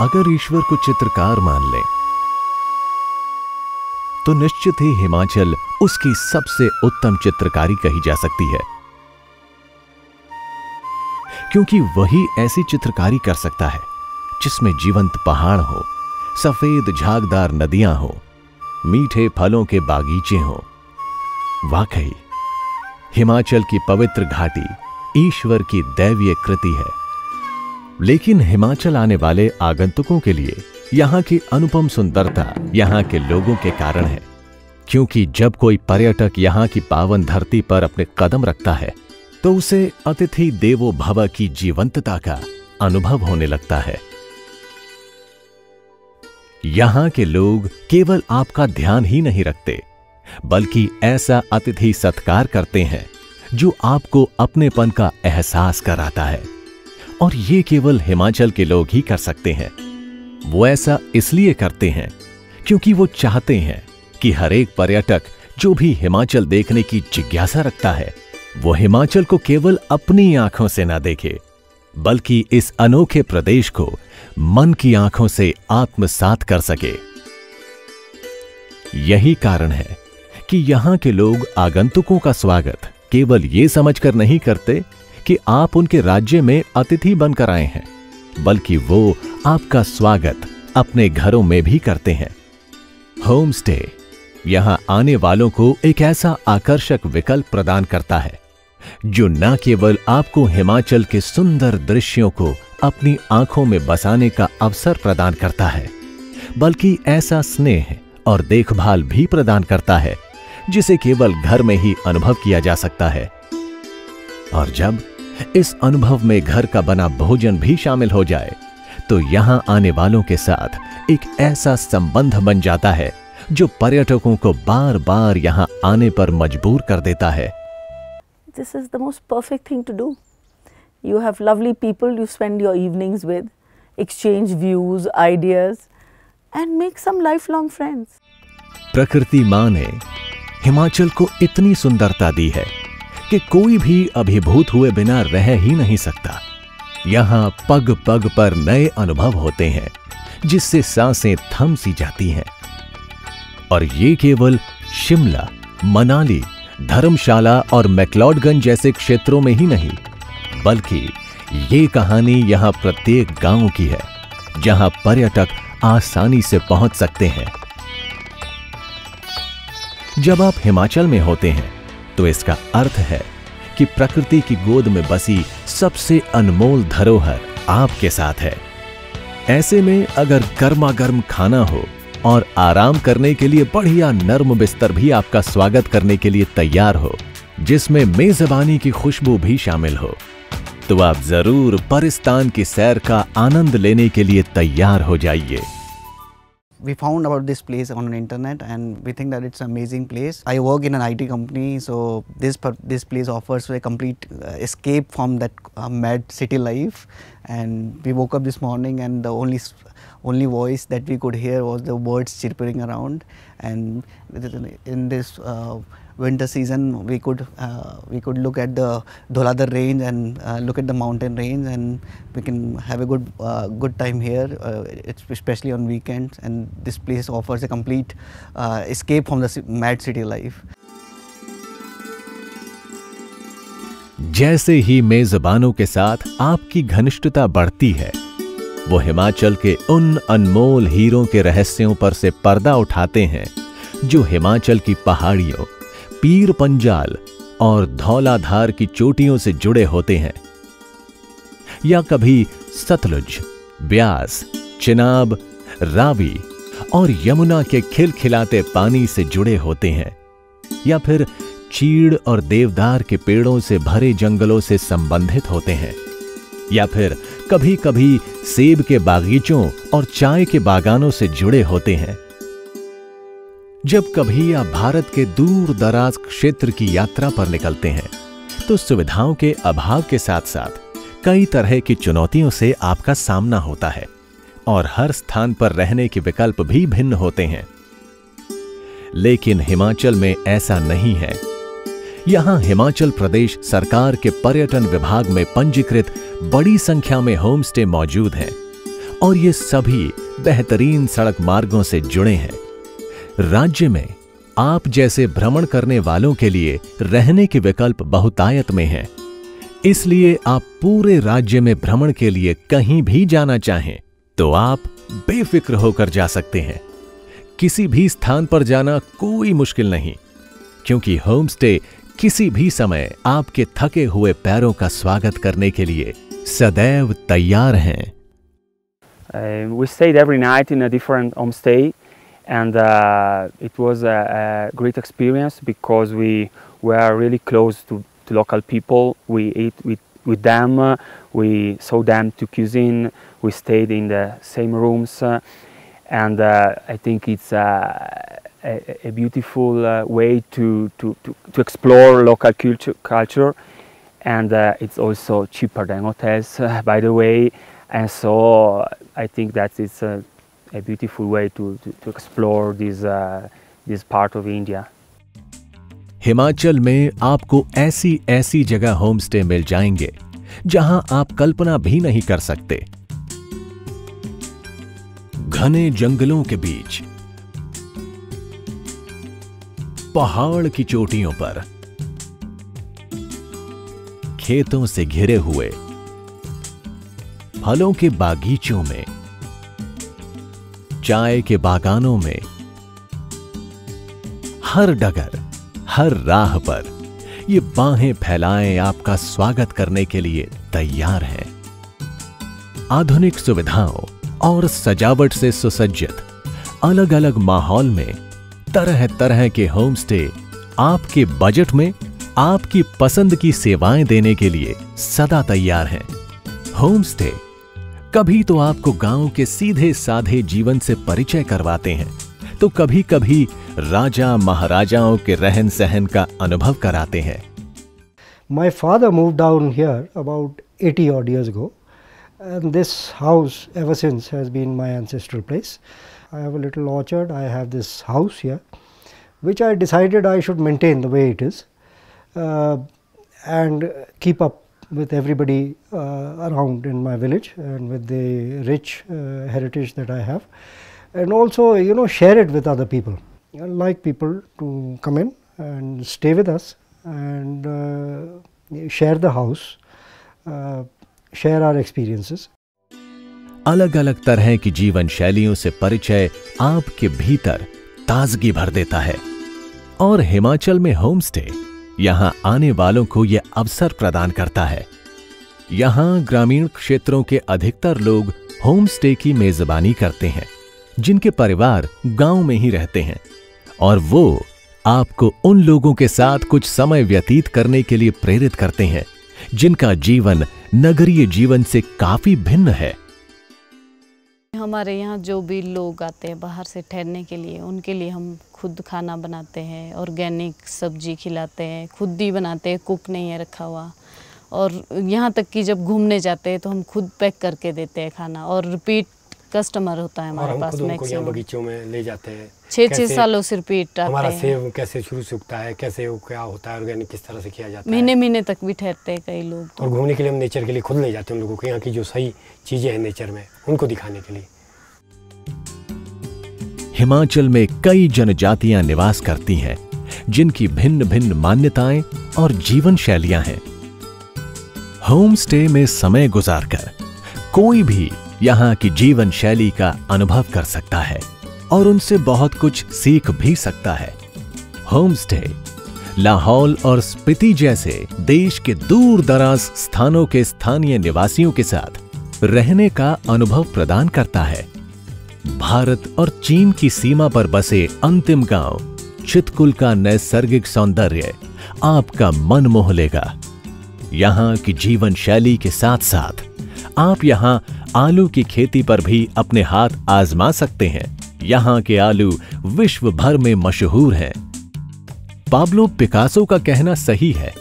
अगर ईश्वर को चित्रकार मान लें तो निश्चित ही हिमाचल उसकी सबसे उत्तम चित्रकारी कही जा सकती है। क्योंकि वही ऐसी चित्रकारी कर सकता है, जिसमें जीवंत पहाड़ हो, सफ़ेद झागदार नदियाँ हो, मीठे फलों के बागीचे हो। वाकई, हिमाचल की पवित्र घाटी ईश्वर की दैवीय कृति है। लेकिन हिमाचल आने वाले आगंतुकों के लिए यहाँ की अनुपम सुंदरता यहाँ के लोगों के कारण है। क्योंकि जब कोई पर्यटक यहाँ की पावन धरती पर अपने कदम रखता है तो उसे अतिथि देवो भव की जीवंतता का अनुभव होने लगता है। यहाँ के लोग केवल आपका ध्यान ही नहीं रखते, बल्कि ऐसा अतिथि सत्कार करते हैं, जो आपको अपनेपन का एहसास कराता है। और ये केवल हिमाचल के लोग ही कर सकते हैं। वो ऐसा इसलिए करते हैं क्योंकि वो चाहते हैं कि हर एक पर्यटक जो भी हिमाचल देखने की जिज्ञासा रखता है, वो हिमाचल को केवल अपनी आँखों से ना देखे, बल्कि इस अनोखे प्रदेश को मन की आँखों से आत्मसात कर सके। यही कारण है कि यहाँ के लोग आगंतुकों का स्वागत केवल ये समझकर नहीं करते कि आप उनके राज्य में अतिथि बनकर आए हैं, बल्कि वो आपका स्वागत अपने घरों में भी करते हैं। होम स्टे यहाँ आने वालों को एक ऐसा आकर्षक विकल्प प्रदान करता है, जो न केवल आपको हिमाचल के सुंदर दृश्यों को अपनी आँखों में बसाने का अवसर प्रदान करता है, बल्कि ऐसा स्नेह और देखभाल भी प्रदान करता है, जिसे केवल घर में ही अनुभव किया जा सकता है। और जब इस अनुभव में घर का बना भोजन भी शामिल हो जाए तो यहाँ आने वालों के साथ एक ऐसा संबंध बन जाता है जो पर्यटकों को बार बार यहाँ आने पर मजबूर कर देता है। This is the most perfect thing to do you have lovely people you spend your evenings with exchange views ideas and make some life long friends प्रकृति माँ ने हिमाचल को इतनी सुंदरता दी है। कि कोई भी अभिभूत हुए बिना रह ही नहीं सकता। यहाँ पग पग पर नए अनुभव होते हैं, जिससे साँसें थम सी जाती हैं। और ये केवल शिमला, मनाली, धर्मशाला और मैक्लॉडगंज जैसे क्षेत्रों में ही नहीं, बल्कि ये कहानी यहाँ प्रत्येक गाँव की है, जहाँ पर्यटक आसानी से पहुँच सकते हैं। जब आप हिमाचल में होते हैं तो इसका अर्थ है कि प्रकृति की गोद में बसी सबसे अनमोल धरोहर आपके साथ है। ऐसे में अगर गर्मा गर्म खाना हो और आराम करने के लिए बढ़िया नर्म बिस्तर भी आपका स्वागत करने के लिए तैयार हो, जिसमें मेजबानी की खुशबू भी शामिल हो तो आप ज़रूर परिस्तान की सैर का आनंद लेने के लिए तैयार हो जाइए। We found about this place on the internet and we think that it's an amazing place. I work in an it company so this this place offers a complete uh, escape from that uh, mad city life. And we woke up this morning and the only only voice that we could hear was the birds chirping around. And in this uh, winter season we could uh, we could look at the Dholadhar range and uh, look at the mountain range and we can have a good uh, good time here uh, especially on weekends and this place offers a complete uh, escape from the mad city life जैसे ही मेजबानों के साथ आपकी घनिष्ठता बढ़ती है वो हिमाचल के उन अनमोल हीरों के रहस्यों पर से पर्दा उठाते हैं जो हिमाचल की पहाड़ियों पीर पंजाल और धौलाधार की चोटियों से जुड़े होते हैं। या कभी सतलुज, ब्यास, चिनाब, रावी और यमुना के खिलखिलाते पानी से जुड़े होते हैं, या फिर चीड़ और देवदार के पेड़ों से भरे जंगलों से संबंधित होते हैं, या फिर कभी कभी सेब के बागीचों और चाय के बागानों से जुड़े होते हैं। जब कभी आप भारत के दूर दराज क्षेत्र की यात्रा पर निकलते हैं तो सुविधाओं के अभाव के साथ साथ कई तरह की चुनौतियों से आपका सामना होता है और हर स्थान पर रहने के विकल्प भी भिन्न होते हैं। लेकिन हिमाचल में ऐसा नहीं है। यहाँ हिमाचल प्रदेश सरकार के पर्यटन विभाग में पंजीकृत बड़ी संख्या में होम स्टे मौजूद हैं और ये सभी बेहतरीन सड़क मार्गों से जुड़े हैं। राज्य में आप जैसे भ्रमण करने वालों के लिए रहने के विकल्प बहुतायत में हैं। इसलिए आप पूरे राज्य में भ्रमण के लिए कहीं भी जाना चाहें तो आप बेफिक्र होकर जा सकते हैं। किसी भी स्थान पर जाना कोई मुश्किल नहीं क्योंकि होमस्टे किसी भी समय आपके थके हुए पैरों का स्वागत करने के लिए सदैव तैयार हैं। Uh, we stayed every night in a different homestay, and uh, it was a, a great experience because we were really close to, to local people. We ate with, with them, we saw them to cuisine, we stayed in the same rooms, uh, and I think it's uh, a, a beautiful uh, way to, to, to, to explore local culture, culture and uh, it's also cheaper than hotels, by the way. And so I think that it's a, beautiful way to, to, to explore this, uh, this part of India. Himachal में आपको ऐसी ऐसी जगह homestay मिल जाएँगे जहाँ आप कल्पना भी नहीं कर सकते घने जंगलों के बीच पहाड़ की चोटियों पर खेतों से घिरे हुए फलों के बागीचों में चाय के बागानों में। हर डगर, हर राह पर ये बाहें फैलाएँ आपका स्वागत करने के लिए तैयार हैं। आधुनिक सुविधाओं और सजावट से सुसज्जित अलग अलग माहौल में तरह तरह के होम स्टे आपके बजट में आपकी पसंद की सेवाएँ देने के लिए सदा तैयार हैं। होमस्टे कभी तो आपको गाँव के सीधे साधे जीवन से परिचय करवाते हैं। तो कभी कभी राजा महाराजाओं के रहन सहन का अनुभव कराते हैं। My father move down here about eighty odd years go and this house ever since has been my ancestor place I have a orchard I have this house here which I decided I should maintain the way it is and keep up with everybody uh, around in my village and with the rich uh, heritage that I have, and also you know share it with other people. I like people to come in and stay with us and uh, share the house, uh, share our experiences. अलग अलग तरह की जीवन शैलियों से परिचय आपके भीतर ताजगी भर देता है और हिमाचल में होमस्टे यहाँ आने वालों को यह अवसर प्रदान करता है। यहाँ ग्रामीण क्षेत्रों के अधिकतर लोग होम स्टे की मेजबानी करते हैं, जिनके परिवार गाँव में ही रहते हैं, और वो आपको उन लोगों के साथ कुछ समय व्यतीत करने के लिए प्रेरित करते हैं, जिनका जीवन नगरीय जीवन से काफ़ी भिन्न है। हमारे यहाँ जो भी लोग आते हैं बाहर से ठहरने के लिए, उनके लिए हम खुद खाना बनाते हैं ऑर्गेनिक सब्ज़ी खिलाते हैं, खुद ही बनाते हैं कुक नहीं है रखा हुआ। और यहाँ तक कि जब घूमने जाते हैं तो हम खुद पैक करके देते हैं खाना और रिपीट कस्टमर होता है हमारे पास मैक्सिमम। बगीचों में ले जाते हैं। छः छः कैसे सालों से रिपीट आते हमारा सेव कैसे शुरू से उगता है कैसे वो क्या होता है ऑर्गेनिक किस तरह से किया जाता महीने है। महीने तक भी ठहरते हैं कई लोग तो। और घूमने के लिए हम नेचर के लिए खुद ले जाते हैं उन लोगों को यहाँ की जो सही चीज़ें हैं नेचर में उनको दिखाने के लिए। हिमाचल में कई जनजातियाँ निवास करती हैं जिनकी भिन्न भिन्न मान्यताएँ और जीवन शैलियाँ हैं। होम स्टे में समय गुजारकर कोई भी यहाँ की जीवन शैली का अनुभव कर सकता है और उनसे बहुत कुछ सीख भी सकता है। होम स्टे लाहौल और स्पीति जैसे देश के दूर दराज स्थानों के स्थानीय निवासियों के साथ रहने का अनुभव प्रदान करता है। भारत और चीन की सीमा पर बसे अंतिम गाँव, चितकुल का नैसर्गिक सौंदर्य आपका मन मोह लेगा। यहाँ की जीवन शैली के साथ साथ आप यहाँ आलू की खेती पर भी अपने हाथ आजमा सकते हैं। यहाँ के आलू विश्व भर में मशहूर हैं। पाब्लो पिकासो का कहना सही है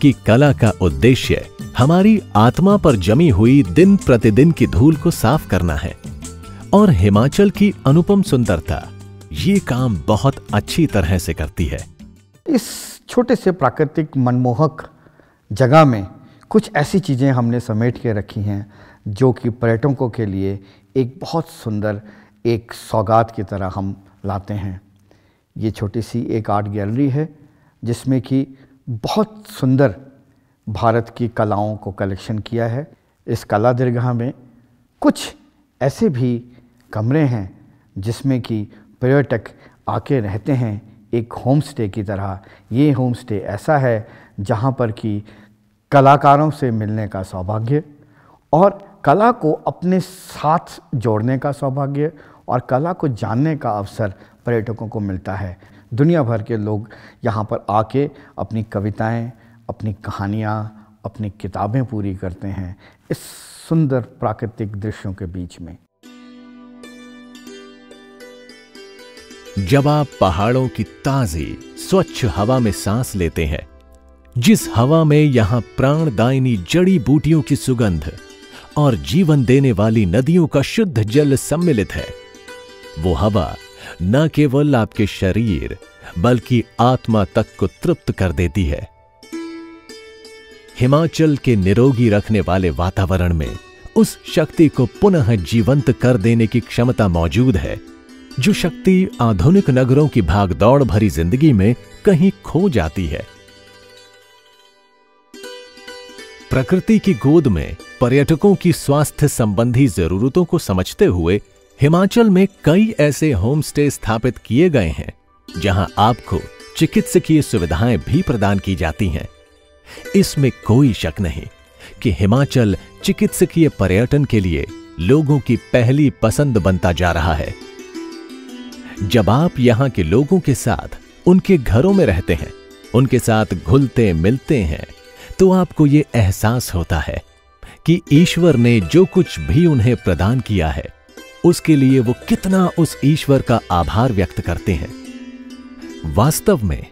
कि कला का उद्देश्य हमारी आत्मा पर जमी हुई दिन प्रतिदिन की धूल को साफ़ करना है और हिमाचल की अनुपम सुंदरता। ये काम बहुत अच्छी तरह से करती है। इस छोटे से प्राकृतिक मनमोहक जगह में कुछ ऐसी चीज़ें हमने समेट के रखी हैं। जो कि पर्यटकों के लिए एक बहुत सुंदर एक सौगात की तरह हम लाते हैं। ये छोटी सी एक आर्ट गैलरी है, जिसमें कि बहुत सुंदर भारत की कलाओं को कलेक्शन किया है। इस कला दरगाह में कुछ ऐसे भी कमरे हैं, जिसमें कि पर्यटक आके रहते हैं एक होम स्टे की तरह। ये होम स्टे ऐसा है जहाँ पर कि कलाकारों से मिलने का सौभाग्य और कला को अपने साथ जोड़ने का सौभाग्य और कला को जानने का अवसर पर्यटकों को मिलता है। दुनिया भर के लोग यहाँ पर आके अपनी कविताएँ, अपनी कहानियाँ, अपनी किताबें पूरी करते हैं इस सुंदर प्राकृतिक दृश्यों के बीच में। जब आप पहाड़ों की ताजी, स्वच्छ हवा में सांस लेते हैं, जिस हवा में यहाँ प्राणदायिनी जड़ी बूटियों की सुगंध और जीवन देने वाली नदियों का शुद्ध जल सम्मिलित है। वो हवा न केवल आपके शरीर, बल्कि आत्मा तक को तृप्त कर देती है। हिमाचल के निरोगी रखने वाले वातावरण में उस शक्ति को पुनः जीवंत कर देने की क्षमता मौजूद है, जो शक्ति आधुनिक नगरों की भागदौड़ भरी ज़िंदगी में कहीं खो जाती है। प्रकृति की गोद में पर्यटकों की स्वास्थ्य संबंधी जरूरतों को समझते हुए हिमाचल में कई ऐसे होम स्टे स्थापित किए गए हैं, जहाँ आपको चिकित्सकीय सुविधाएँ भी प्रदान की जाती हैं। इसमें कोई शक नहीं कि हिमाचल चिकित्सकीय पर्यटन के लिए लोगों की पहली पसंद बनता जा रहा है। जब आप यहाँ के लोगों के साथ उनके घरों में रहते हैं, उनके साथ घुलते मिलते हैं तो आपको ये एहसास होता है कि ईश्वर ने जो कुछ भी उन्हें प्रदान किया है, उसके लिए वो कितना उस ईश्वर का आभार व्यक्त करते हैं। वास्तव में,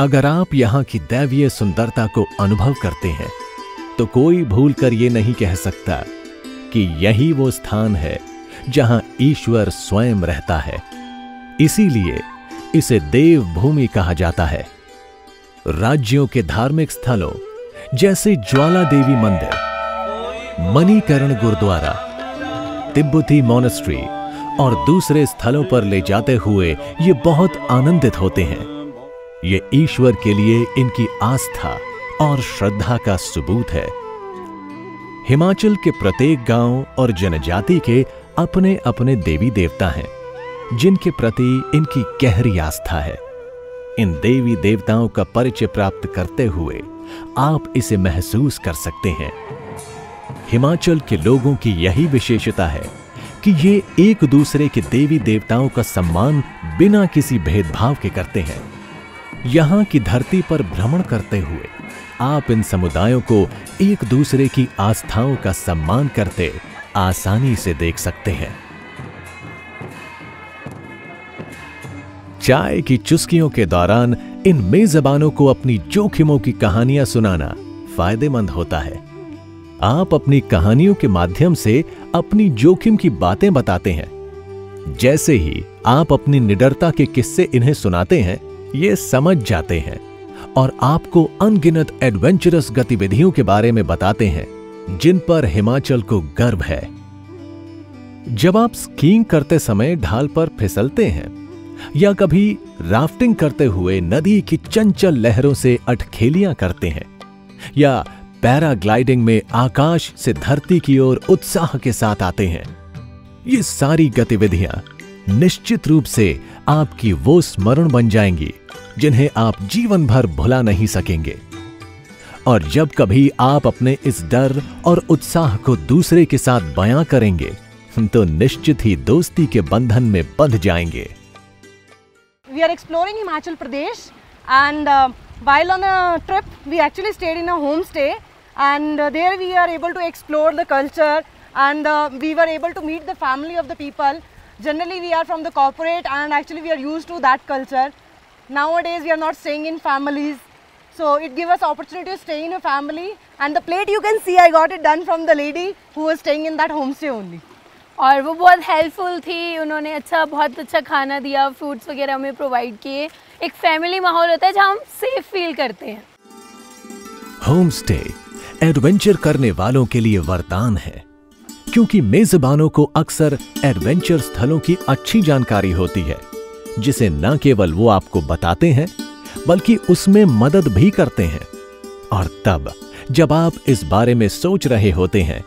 अगर आप यहाँ की दैवीय सुंदरता को अनुभव करते हैं तो कोई भूल कर ये नहीं कह सकता कि यही वो स्थान है जहाँ ईश्वर स्वयं रहता है। इसीलिए इसे देव भूमि कहा जाता है। राज्यों के धार्मिक स्थलों जैसे ज्वाला देवी मंदिर, मणिकरण गुरुद्वारा, तिब्बती मोनेस्ट्री और दूसरे स्थलों पर ले जाते हुए ये बहुत आनंदित होते हैं। ये ईश्वर के लिए इनकी आस्था और श्रद्धा का सबूत है। हिमाचल के प्रत्येक गाँव और जनजाति के अपने अपने देवी देवता हैं, जिनके प्रति इनकी गहरी आस्था है। इन देवी देवताओं का परिचय प्राप्त करते हुए आप इसे महसूस कर सकते हैं। हिमाचल के लोगों की यही विशेषता है कि ये एक दूसरे के देवी देवताओं का सम्मान बिना किसी भेदभाव के करते हैं। यहाँ की धरती पर भ्रमण करते हुए आप इन समुदायों को एक दूसरे की आस्थाओं का सम्मान करते आसानी से देख सकते हैं। चाय की चुस्कियों के दौरान इन मेजबानों को अपनी जोखिमों की कहानियाँ सुनाना फ़ायदेमंद होता है। आप अपनी कहानियों के माध्यम से अपनी जोखिम की बातें बताते हैं। जैसे ही आप अपनी निडरता के किस्से इन्हें सुनाते हैं, ये समझ जाते हैं और आपको अनगिनत एडवेंचरस गतिविधियों के बारे में बताते हैं, जिन पर हिमाचल को गर्व है। जब आप स्कीइंग करते समय ढाल पर फिसलते हैं या कभी राफ्टिंग करते हुए नदी की चंचल लहरों से अटखेलियाँ करते हैं, या पैराग्लाइडिंग में आकाश से धरती की ओर उत्साह के साथ आते हैं, ये सारी गतिविधियाँ निश्चित रूप से आपकी वो स्मरण बन जाएँगी जिन्हें आप जीवन भर भुला नहीं सकेंगे। और जब कभी आप अपने इस डर और उत्साह को दूसरे के साथ बयां करेंगे तो निश्चित ही दोस्ती के बंधन में बंध जाएँगे। We are exploring Himachal Pradesh and uh, while on a trip we actually stayed in a homestay and uh, there we are able to explore the culture and uh, we were able to meet the family of the people. Generally we are from the corporate and actually we are used to that culture. Nowadays we are not staying in families so it gives us opportunity to stay in a family and the plate you can see I got it done from the lady who was staying in that homestay only. और वो बहुत helpful थी। उन्होंने अच्छा बहुत अच्छा खाना दिया फ्रूट्स वगैरह हमें प्रोवाइड किए। एक फैमिली माहौल होता है जहाँ हम सेफ़ फील करते हैं। होम स्टे एडवेंचर करने वालों के लिए वरदान है। क्योंकि मेजबानों को अक्सर एडवेंचर स्थलों की अच्छी जानकारी होती है, जिसे न केवल वो आपको बताते हैं, बल्कि उसमें मदद भी करते हैं। और तब, जब आप इस बारे में सोच रहे होते हैं,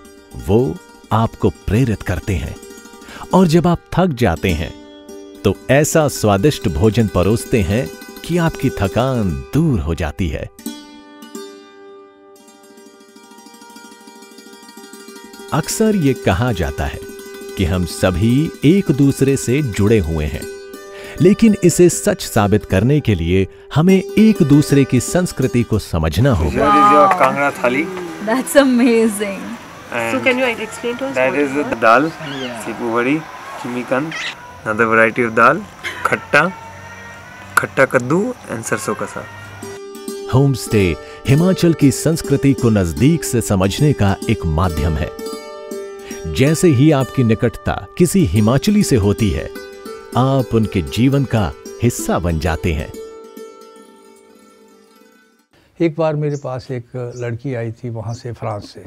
वो आपको प्रेरित करते हैं। और जब आप थक जाते हैं तो ऐसा स्वादिष्ट भोजन परोसते हैं कि आपकी थकान दूर हो जाती है। अक्सर ये कहा जाता है कि हम सभी एक दूसरे से जुड़े हुए हैं लेकिन इसे सच साबित करने के लिए हमें एक दूसरे की संस्कृति को समझना होगा। And So can you explain to us? that is the dal, sipu bhadi, chimikan, another variety of dal, khatta, khatta kaddu and sarson ka saag. Home stay Himachal की संस्कृति को नज़दीक से समझने का एक माध्यम है जैसे ही आपकी निकटता किसी हिमाचली से होती है आप उनके जीवन का हिस्सा बन जाते हैं एक बार मेरे पास एक लड़की आई थी वहाँ से फ्रांस से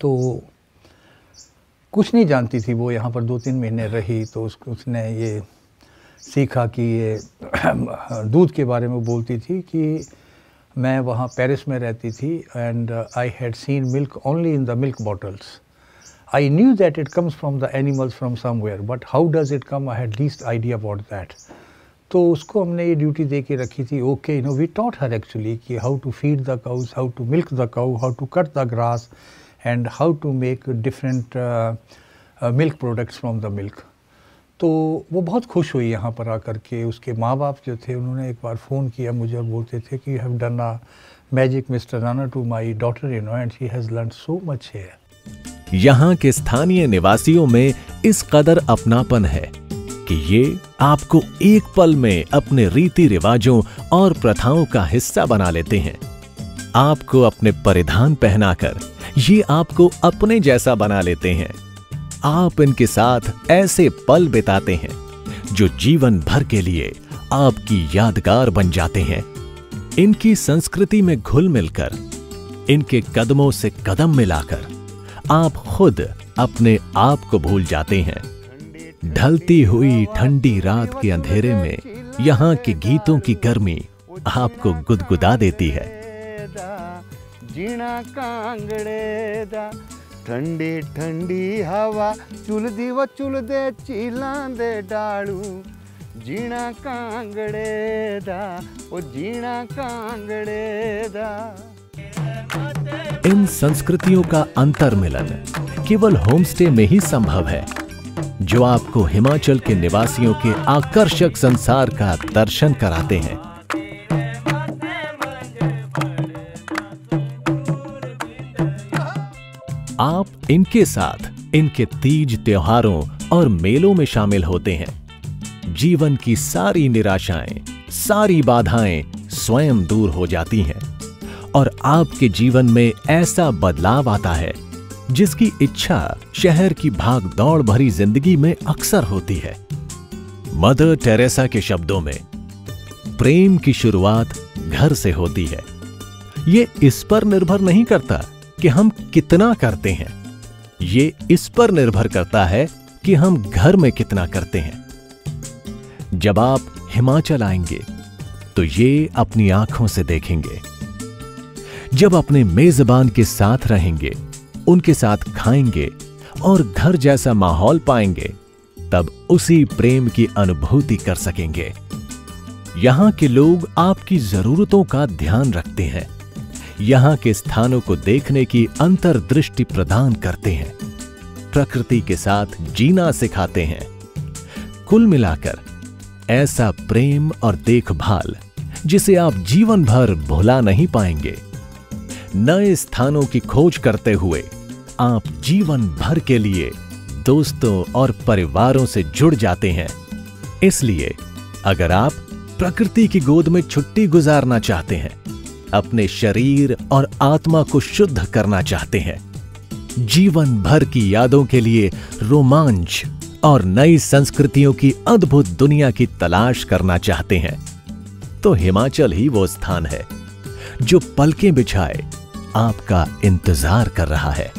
तो कुछ नहीं जानती थी वो यहाँ पर दो तीन महीने रही तो उस, उसने ये सीखा कि ये दूध के बारे में बोलती थी कि मैं वहाँ पेरिस में रहती थी and I had seen milk only in the milk bottles I knew that it comes from the animals from somewhere, but how does it come? I had least idea about that. तो उसको हमने ये duty दे के रखी थी okay you know we taught her actually कि how to feed the cows how to milk the cow how to cut the grass and how to make different milk products from the milk तो वो बहुत खुश हुई यहाँ पर आकर के। उसके माँ बाप जो थे, उन्होंने एक बार फ़ोन किया मुझे और बोलते थे कि you have done a magic mister Rana to my daughter you know and she has learn so much here यहाँ के स्थानीय निवासियों में इस कदर अपनापन है कि ये आपको एक पल में अपने रीति रिवाजों और प्रथाओं का हिस्सा बना लेते हैं। आपको अपने परिधान पहनाकर ये आपको अपने जैसा बना लेते हैं। आप इनके साथ ऐसे पल बिताते हैं, जो जीवन भर के लिए आपकी यादगार बन जाते हैं। इनकी संस्कृति में घुल मिलकर, इनके कदमों से कदम मिलाकर, आप खुद अपने आप को भूल जाते हैं। ढलती हुई ठंडी रात के अंधेरे में यहाँ के गीतों की गर्मी आपको गुदगुदा देती है। जीना कांगड़े दा। ठंडी ठंडी हवा चुलदी व चुलदे चीलां दे डालू। जीना कांगड़े दा, ओ जीना कांगड़े दा। इन संस्कृतियों का अंतर मिलन केवल होमस्टे में ही संभव है, जो आपको हिमाचल के निवासियों के आकर्षक संसार का दर्शन कराते हैं। आप इनके साथ इनके तीज त्योहारों और मेलों में शामिल होते हैं। जीवन की सारी निराशाएँ, सारी बाधाएँ स्वयं दूर हो जाती हैं और आपके जीवन में ऐसा बदलाव आता है जिसकी इच्छा शहर की भाग दौड़ भरी ज़िंदगी में अक्सर होती है। मदर टेरेसा के शब्दों में, प्रेम की शुरुआत घर से होती है। ये इस पर निर्भर नहीं करता कि हम कितना करते हैं। ये इस पर निर्भर करता है कि हम घर में कितना करते हैं। जब आप हिमाचल आएँगे तो ये अपनी आँखों से देखेंगे। जब अपने मेजबान के साथ रहेंगे, उनके साथ खाएँगे और घर जैसा माहौल पाएँगे, तब उसी प्रेम की अनुभूति कर सकेंगे। यहाँ के लोग आपकी जरूरतों का ध्यान रखते हैं। यहाँ के स्थानों को देखने की अंतर्दृष्टि प्रदान करते हैं। प्रकृति के साथ जीना सिखाते हैं। कुल मिलाकर, ऐसा प्रेम और देखभाल, जिसे आप जीवन भर भुला नहीं पाएँगे। नए स्थानों की खोज करते हुए, आप जीवन भर के लिए दोस्तों और परिवारों से जुड़ जाते हैं। इसलिए, अगर आप प्रकृति की गोद में छुट्टी गुजारना चाहते हैं अपने शरीर और आत्मा को शुद्ध करना चाहते हैं। जीवन भर की यादों के लिए रोमांच और नई संस्कृतियों की अद्भुत दुनिया की तलाश करना चाहते हैं। तो हिमाचल ही वो स्थान है, जो पलकें बिछाए आपका इंतज़ार कर रहा है।